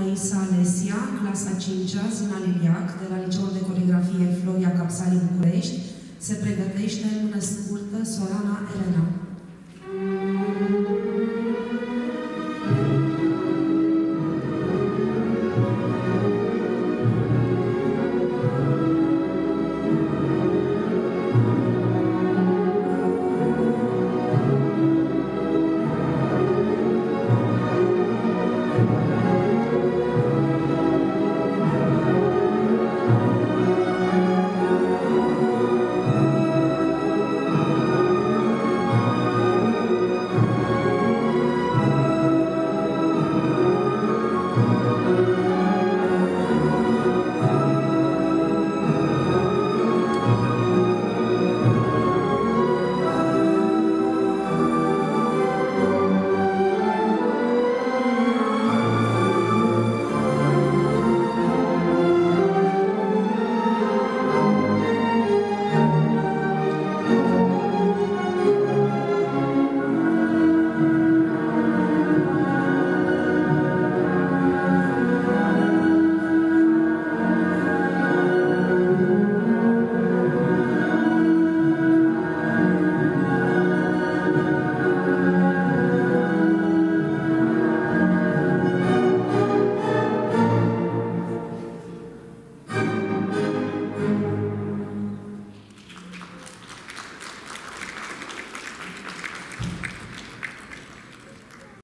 Raisa Alesia, clasa 5-a, Zina Liliac, de la Liceul de Coregrafie Floria Capsali București, se pregătește în mână scurtă Sorana Elena. Música